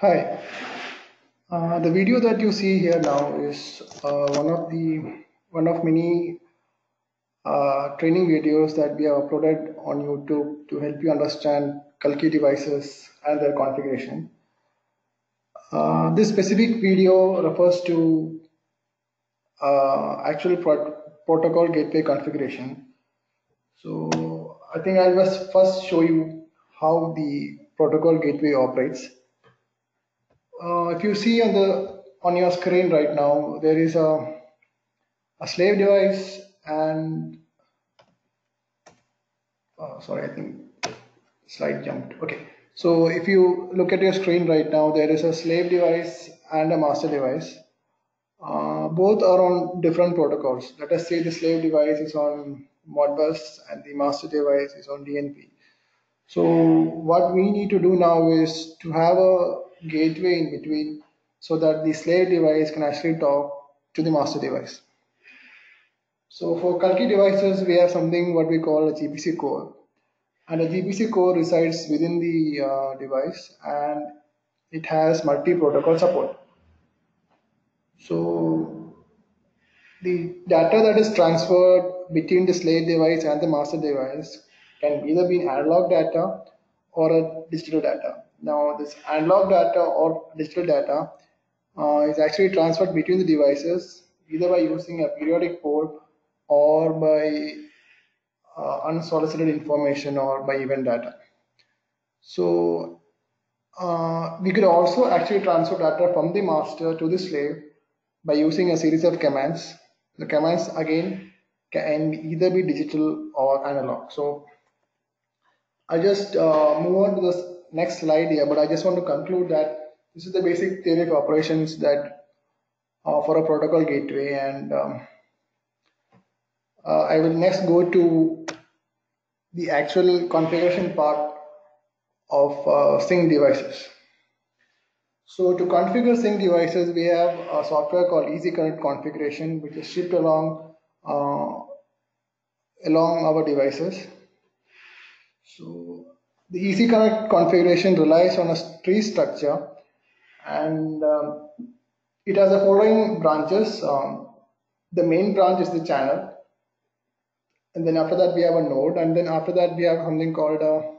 Hi, uh, the video that you see here now is uh, one of the one of many uh, training videos that we have uploaded on YouTube to help you understand Kalki devices and their configuration. Uh, this specific video refers to uh, actual pro protocol gateway configuration. So I think I'll just first show you how the protocol gateway operates. Uh, if you see on the on your screen right now, there is a a slave device and uh, sorry, I think slide jumped. Okay, so if you look at your screen right now, there is a slave device and a master device. Uh, both are on different protocols. Let us say the slave device is on Modbus and the master device is on DNP. So what we need to do now is to have a gateway in between so that the slave device can actually talk to the master device. So for Kalki devices, we have something what we call a GPC core. And a GPC core resides within the uh, device and it has multi-protocol support. So the data that is transferred between the slave device and the master device can either be analog data or a digital data. Now this analog data or digital data uh, is actually transferred between the devices either by using a periodic port or by uh, unsolicited information or by event data. So uh, we could also actually transfer data from the master to the slave by using a series of commands. The commands again can either be digital or analog. So I'll just uh, move on to the next slide here, but I just want to conclude that this is the basic theory of operations that uh, for a protocol gateway and um, uh, I will next go to the actual configuration part of uh, sync devices. So to configure sync devices, we have a software called EasyConnect configuration, which is shipped along uh, along our devices. So the EasyConnect configuration relies on a tree structure and um, it has the following branches. Um, the main branch is the channel and then after that we have a node and then after that we have something called a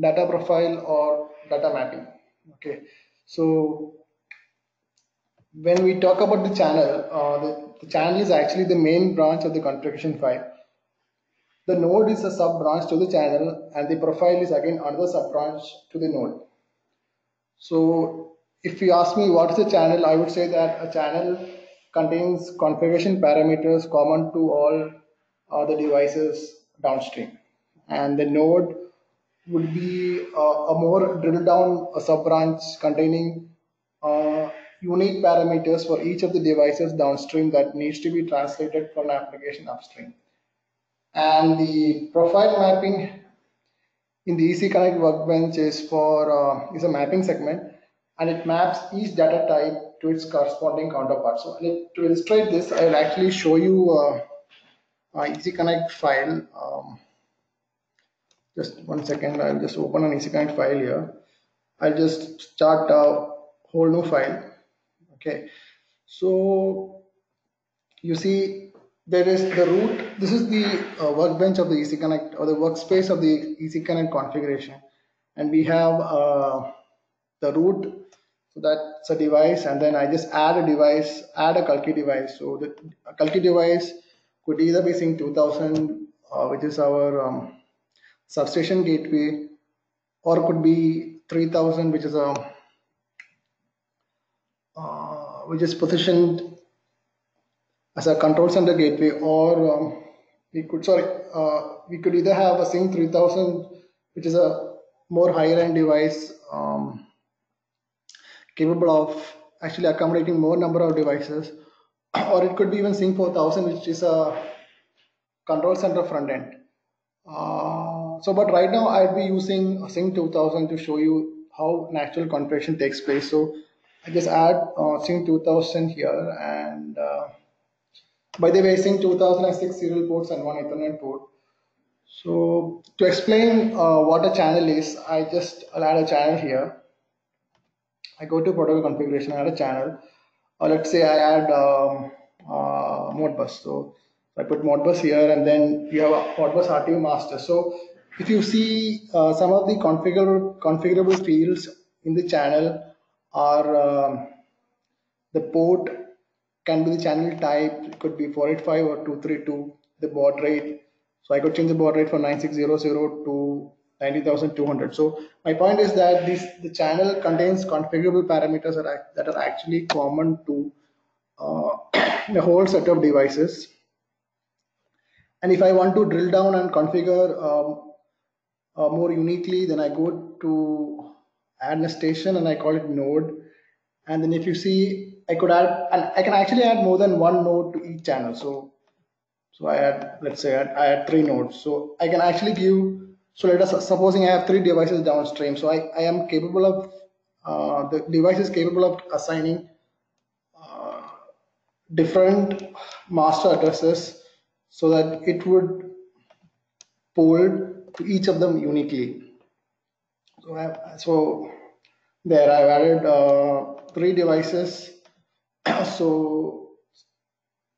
data profile or data mapping. Okay, so when we talk about the channel, uh, the, the channel is actually the main branch of the configuration file the node is a sub branch to the channel and the profile is again another sub branch to the node. So if you ask me what is a channel, I would say that a channel contains configuration parameters common to all the devices downstream. And the node would be uh, a more drilled down a sub branch containing uh, unique parameters for each of the devices downstream that needs to be translated from an application upstream and the profile mapping in the EasyConnect workbench is for uh, is a mapping segment and it maps each data type to its corresponding counterpart. So to illustrate this, I will actually show you uh, a EasyConnect file. Um, just one second, I'll just open an EasyConnect file here. I'll just start a whole new file. Okay, so you see there is the root. This is the uh, workbench of the EasyConnect or the workspace of the EasyConnect configuration. And we have uh, the root, so that's a device. And then I just add a device, add a Kalki device. So the Kalki device could either be Sync 2000, uh, which is our um, substation gateway, or could be 3000, which is a uh, which is positioned as a control center gateway or um, we could sorry uh, we could either have a sync 3000 which is a more higher end device um, capable of actually accommodating more number of devices or it could be even sync 4000 which is a control center front end uh, so but right now I'd be using sync 2000 to show you how natural configuration takes place. So I just add uh, sync 2000 here and uh, by the way, sync 2006 serial ports and one Ethernet port. So to explain uh, what a channel is, I just I'll add a channel here. I go to protocol configuration, I add a channel, or let's say I add um, uh, Modbus. So I put Modbus here, and then you have a Modbus RTU master. So if you see uh, some of the configurable configurable fields in the channel are um, the port can be the channel type, it could be 485 or 232, the baud rate. So I could change the baud rate from 9600 to 90,200. So my point is that this the channel contains configurable parameters that are, that are actually common to uh, the whole set of devices. And if I want to drill down and configure um, uh, more uniquely, then I go to add a station and I call it node. And then if you see, I could add, and I can actually add more than one node to each channel. So, so I add, let's say I add three nodes. So I can actually give so let us supposing I have three devices downstream. So I, I am capable of uh, the device is capable of assigning uh, different master addresses so that it would poll to each of them uniquely. So I have, so there I've added uh, three devices. so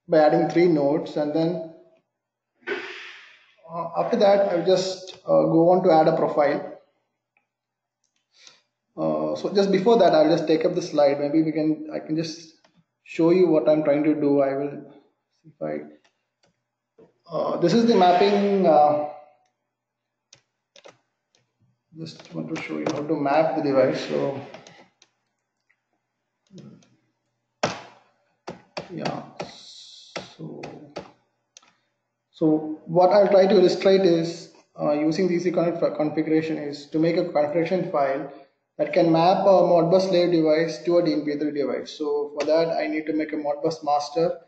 by adding three nodes and then uh, after that, I'll just uh, go on to add a profile. Uh, so just before that, I'll just take up the slide. Maybe we can, I can just show you what I'm trying to do. I will see if I, uh, this is the mapping. Uh, just want to show you how to map the device. So yeah, so so what I'll try to illustrate is uh, using the configuration is to make a configuration file that can map a Modbus slave device to a DNP3 device. So for that, I need to make a Modbus master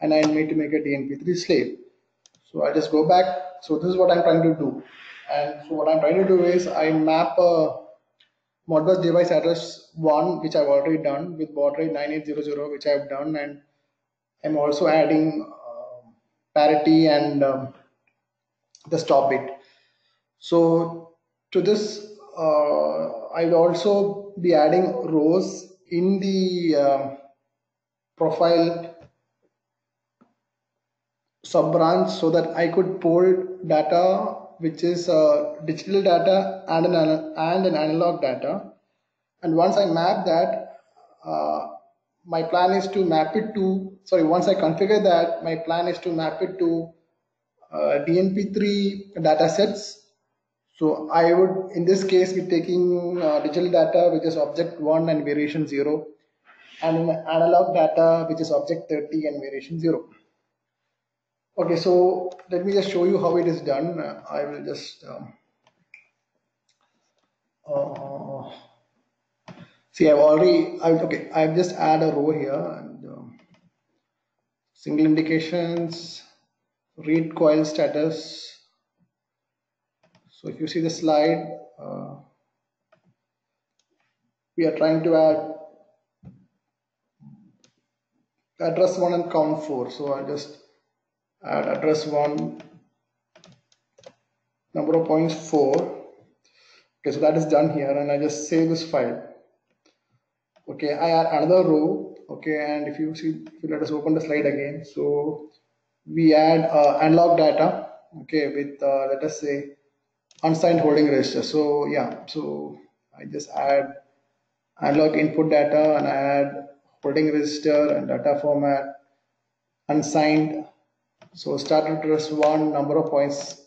and I need to make a DNP3 slave. So I just go back. So this is what I'm trying to do. And so what I'm trying to do is I map a Modbus device address one, which I've already done with baud rate 9800, which I've done. And I'm also adding parity and um, the stop bit. So to this, uh, I will also be adding rows in the uh, profile sub branch so that I could pull data which is uh, digital data and an, and an analog data. And once I map that, uh, my plan is to map it to, sorry, once I configure that, my plan is to map it to uh, DNP3 data sets. So I would, in this case, be taking uh, digital data, which is object 1 and variation 0, and analog data, which is object 30 and variation 0. Okay, so let me just show you how it is done. I will just um, uh, See, I've already, I've, okay, I've just add a row here and um, single indications, read coil status. So if you see the slide, uh, we are trying to add address 1 and count 4. So I'll just add address 1, number of points 4. Okay, so that is done here and I just save this file okay i add another row. Okay and if you see if you let us open the slide again. So we add uh, analog data okay with uh, let us say unsigned holding register. So yeah so i just add analog input data and I add holding register and data format unsigned. So start address one number of points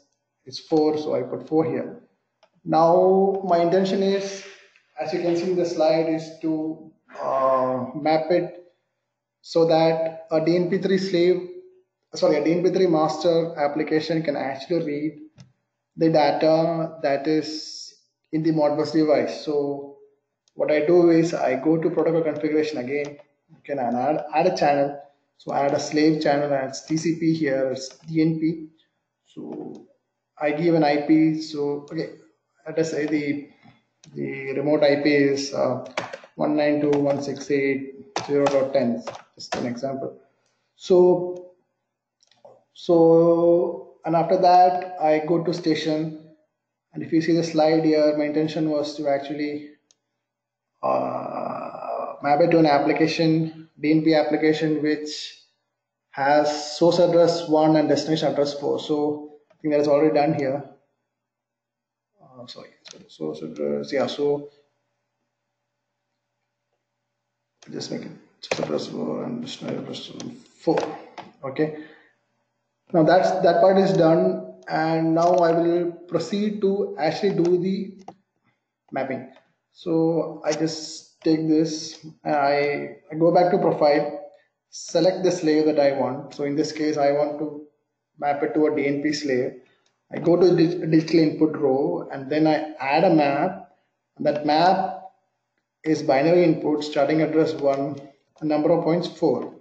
is four so i put four here. Now my intention is as you can see in the slide is to uh, map it so that a DNP3 slave, sorry, a DNP3 master application can actually read the data that is in the Modbus device. So what I do is I go to protocol configuration again, can add, add a channel. So I add a slave channel it's TCP here, it's DNP. So I give an IP. So okay, let us say the the remote IP is uh, 192.168.0.10, just an example. So, so, and after that, I go to station. And if you see the slide here, my intention was to actually uh, map it to an application, DNP application, which has source address 1 and destination address 4. So I think that is already done here. Sorry, so address, yeah, so uh, just make it address 4 and address 4. Okay. Now that's that part is done and now I will proceed to actually do the mapping. So I just take this, I, I go back to profile, select the slave that I want. So in this case, I want to map it to a DNP slave. I go to the digital input row and then I add a map. That map is binary input starting address 1, number of points 4.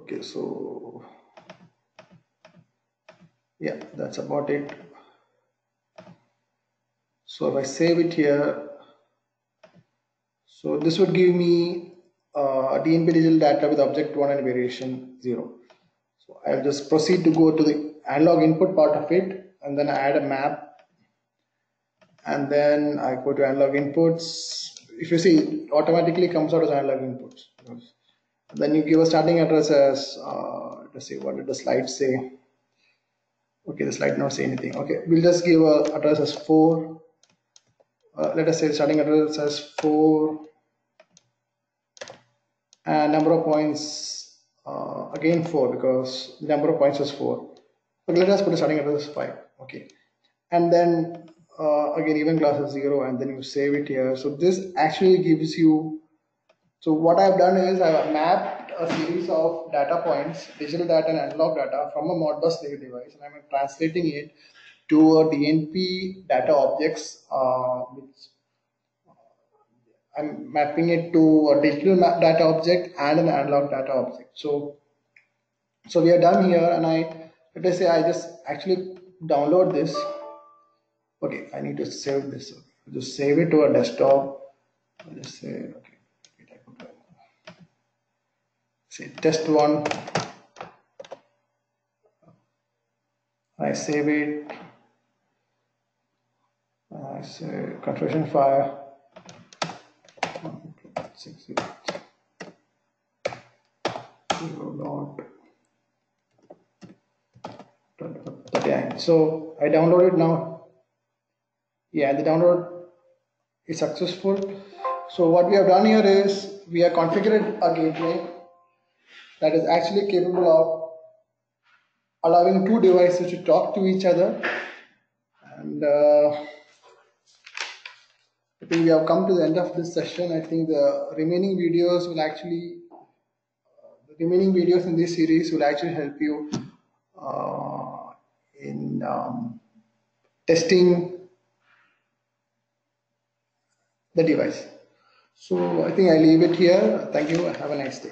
Okay, so yeah that's about it so if I save it here so this would give me uh, a DNP digital data with object 1 and variation 0 so I'll just proceed to go to the analog input part of it and then I add a map. And then I go to analog inputs. If you see automatically comes out as analog inputs. Then you give a starting address as uh, let's see what did the slide say? Okay the slide not say anything. Okay we'll just give a address as 4 uh, let us say starting address as 4 and number of points uh, again 4 because the number of points is 4 okay, let us put a starting address as 5 okay. And then uh, again event class is 0 and then you save it here. So this actually gives you so what I've done is I've mapped a series of data points, digital data and analog data from a Modbus slave device, and I'm translating it to a DNP data objects, uh, which I'm mapping it to a digital data object and an analog data object. So, so we are done here, and I let us say I just actually download this. Okay, I need to save this. Just save it to a desktop. I'll just say okay say test one I save it I say configuration file so I download it now. Yeah the download is successful. So what we have done here is we have configured a gateway that is actually capable of allowing two devices to talk to each other. And uh, I think we have come to the end of this session. I think the remaining videos will actually the remaining videos in this series will actually help you uh, in um, testing the device. So I think I leave it here. Thank you have a nice day